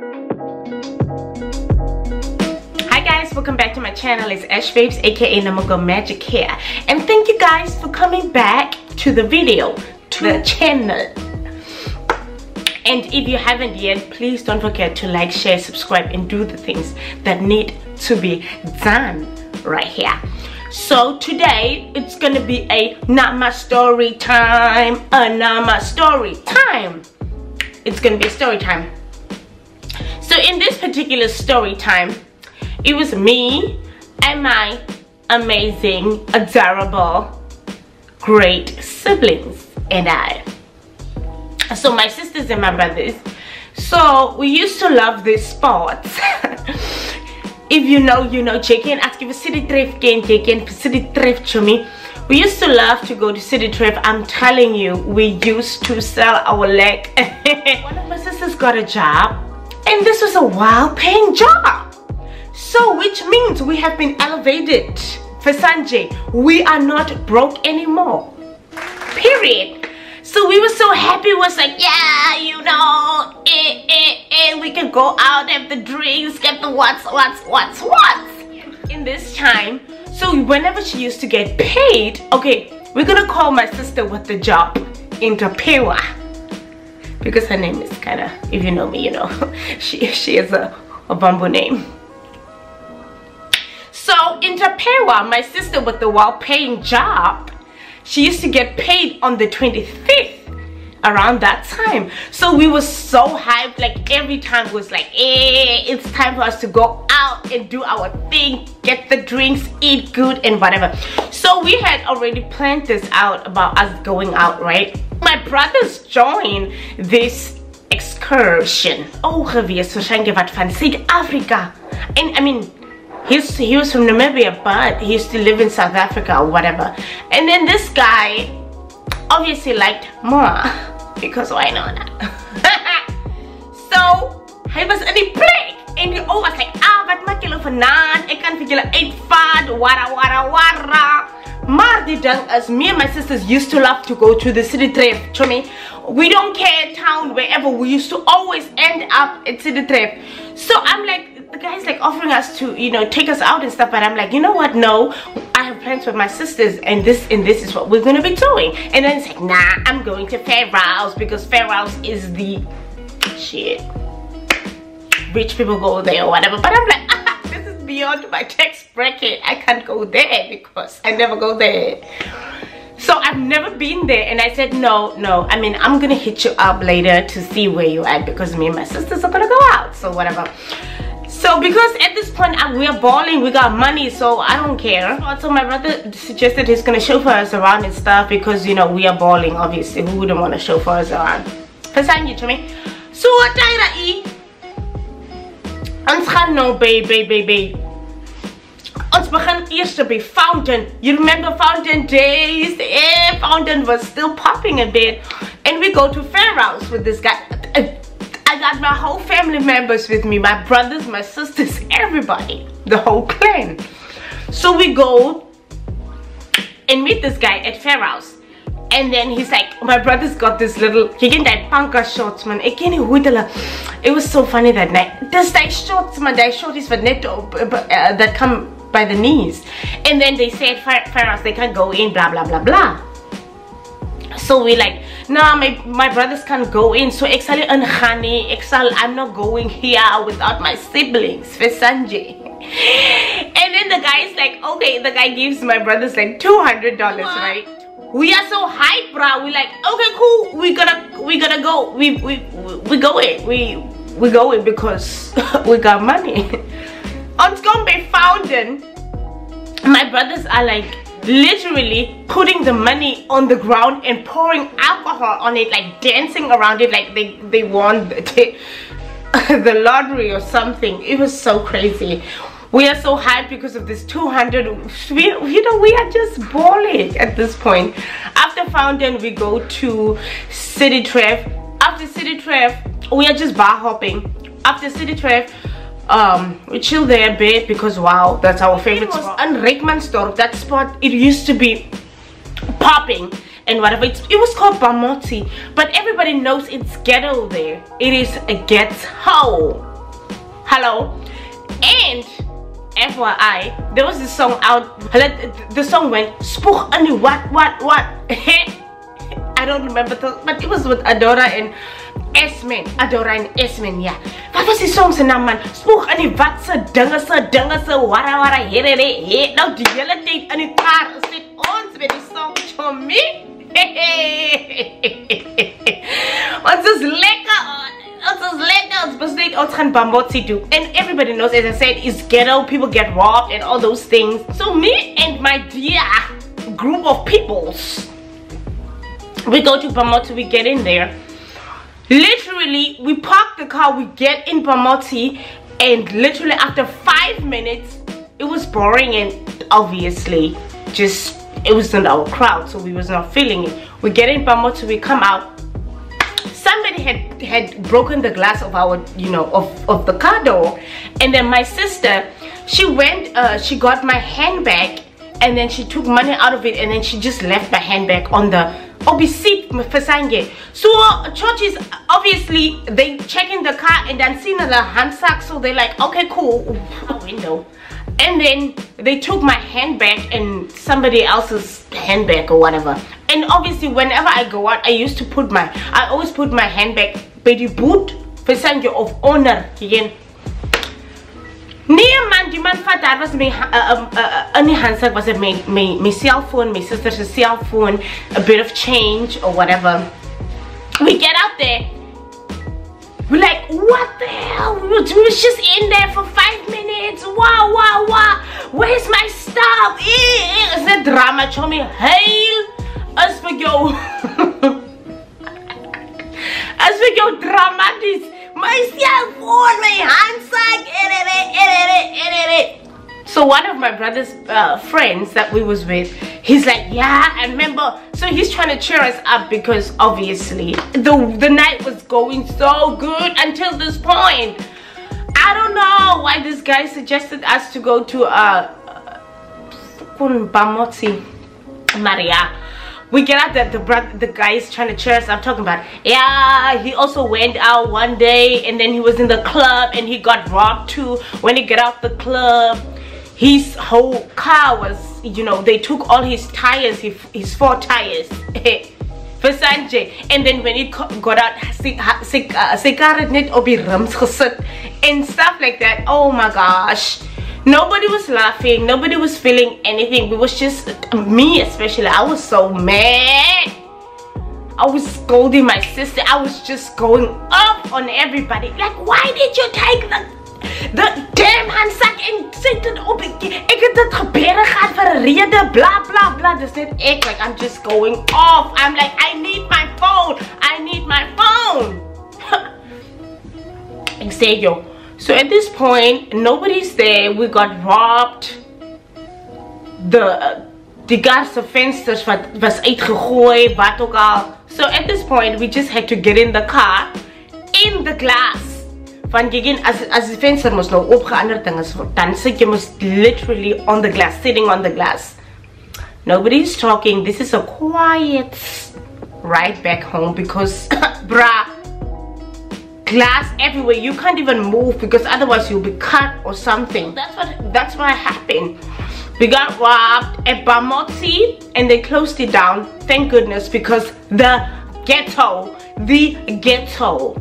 Hi guys, welcome back to my channel. It's Ash Babes aka Nama Girl Magic Hair. And thank you guys for coming back to the video, to the channel. And if you haven't yet, please don't forget to like, share, subscribe and do the things that need to be done right here. So today it's gonna be a not my story time, a not my story time. It's gonna be a story time. So in this particular story time, it was me and my amazing, adorable, great siblings and I. So my sisters and my brothers. So we used to love this sport. if you know, you know, chicken. Ask if city trip can chicken, city trip to me. We used to love to go to City Trip. I'm telling you, we used to sell our leg. One of my sisters got a job and this was a well paying job. So which means we have been elevated. For Sanjay, we are not broke anymore. Period. So we were so happy. was like, yeah, you know, eh, eh, eh, we can go out, have the drinks, get the what's, what's, what's, what's. In this time, so whenever she used to get paid, okay, we're gonna call my sister with the job Interpewa. Because her name is kind of, if you know me, you know, she, she is a, a bamboo name. So Interpewa, my sister with the well-paying job, she used to get paid on the 25th around that time so we were so hyped like every time was like eh it's time for us to go and do our thing get the drinks eat good and whatever. So we had already planned this out about us going out right? My brothers joined this excursion. Oh gewees waarschijnlijk wat van Suid-Afrika and I mean he's he was from Namibia but he used to live in South Africa or whatever. And then this guy obviously liked more because why not? So he was in the plek and he always like wat maak julle ek kan vir julle uitvaart wara wara wara. Maar die ding is me and my sisters used to love to go to the city trip to me we don't care town wherever we used to always end up at city trip. So i'm like the guy's like offering us to you know take us out and stuff but i'm like you know what no i have plans with my sisters and this and this is what we're gonna be doing. And then it's like nah i'm going to Pharaohs because Pharaohs is the shit. Rich people go there or whatever but i'm like beyond my tax bracket. I can't go there because i never go there. So i've never been there. And i said no no. I mean i'm gonna hit you up later to see where you at because me and my sisters are gonna go out. So whatever. So because at this point we're balling. We got money. So i don't care. So my brother suggested he's gonna chauffeur us around and stuff because you know we are balling obviously. Who wouldn't want to chauffeur us around? You to me so what I ons gaan nou baby baby ons begin eers by fountain. You remember fountain days? Yeah fountain was still popping a bit. And we go to Pharaohs with this guy. I got my whole family members with me, my brothers, my sisters, everybody, the whole clan. So we go and meet this guy at Pharaohs. And then he's like, my brother's got this little, he get that punka shorts, man. It was so funny that night. This like shorts, man, that shorties for net uh, that come by the knees. And then they said Pharaohs, they can't go in, blah, blah, blah, blah so we like nah my my brothers can't go in so ek and in gaan i'm not going here without my siblings for sanjay and then the guy is like okay the guy gives my brothers like 200 dollars right we are so hyped bro we like okay cool. We gonna we gonna go. We we we going we we going because we got money. On Gombe Fountain my brothers are like literally putting the money on the ground and pouring alcohol on it like dancing around it like they they won the, the lottery or something. It was so crazy we are so hyped because of this 200 we you know we are just balling at this point. After fountain we go to city trip after city trip we are just bar hopping. After city trip um we chill there a bit because wow that's our favorite spot. And Reckmansdorp that spot it used to be popping and whatever. It's, it was called Bamoti but everybody knows it's ghetto there. It is a ghetto. Hello. And FYI, there was this song out. The song went spook any what what what. I don't remember, the, but it was with Adora and Esmen. Adora and Esmen, yeah. Wat was die song naam man? Spook in die wat se dinge se dinge wara wara here here. Nou die hele tyd in die kar gesit ons met die song me. Ons is lekker. Lekker. Ons besluit ons gaan bambotsi do. And everybody knows as I said is ghetto. People get robbed and all those things. So me and my dear group of peoples we go to Bamoti, we get in there literally we park the car we get in Bamoti and literally after five minutes it was boring and obviously just it wasn't our crowd so we was not feeling it we get in Bamoti, we come out somebody had had broken the glass of our you know of, of the car door and then my sister she went uh, she got my handbag and then she took money out of it and then she just left my handbag on the obisit mfasange so churches obviously they check in the car and then see the handsack so they're like okay cool window. And then they took my handbag and somebody else's handbag or whatever and obviously whenever i go out i used to put my i always put my handbag by the boot for of honor again Nee man, die man vat daar was my uh, um, uh, uh, was my my my cellphone, my sister's cellphone, a bit of change or whatever. We get out there. We're like, what the hell? We was, we was just in there for five minutes. Wow, wow, wow. Where's my stuff? Is that drama? Show me, hail as we go. as we go dramatic myself on my handsack so one of my brother's uh, friends that we was with he's like yeah I remember. So he's trying to cheer us up because obviously the the night was going so good until this point. I don't know why this guy suggested us to go to uh, Bamoti Maria we get out there the brother the guy is trying to cheer us i'm talking about yeah he also went out one day and then he was in the club and he got robbed too. When he get out the club his whole car was you know they took all his tires his, four tires for Sanjay. And then when he got out sigaret uh, net op die rims gesit and stuff like that. Oh my gosh nobody was laughing. Nobody was feeling anything. It was just me especially. I was so mad. I was scolding my sister. I was just going up on everybody. Like why did you take the the damn handsak en sit dit op ek ek het dit gebeure gehad vir 'n rede bla bla bla. Dis net ek. Like i'm just going off. I'm like i need my phone. I need my phone. Ek sê yo so at this point nobody's there we got robbed. The the gas vensters wat was uitgegooi wat ook al. So at this point we just had to get in the car in the glass. Van jy as as die venster mos nou opgeander ding is dan jy mos literally on the glass sitting on the glass. Nobody's talking. This is a quiet ride back home because bruh glass everywhere. You can't even move because otherwise you'll be cut or something. That's what that's what happened. We got robbed at Bamoti and they closed it down. Thank goodness because the ghetto the ghetto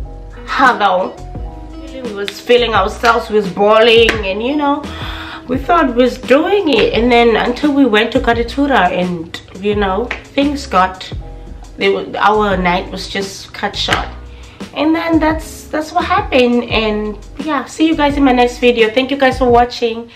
hello. We was feeling ourselves was boiling and you know we thought we was doing it. And then until we went to Katutura and you know things got they were, our night was just cut short and then that's that's what happened. And yeah see you guys in my next video. Thank you guys for watching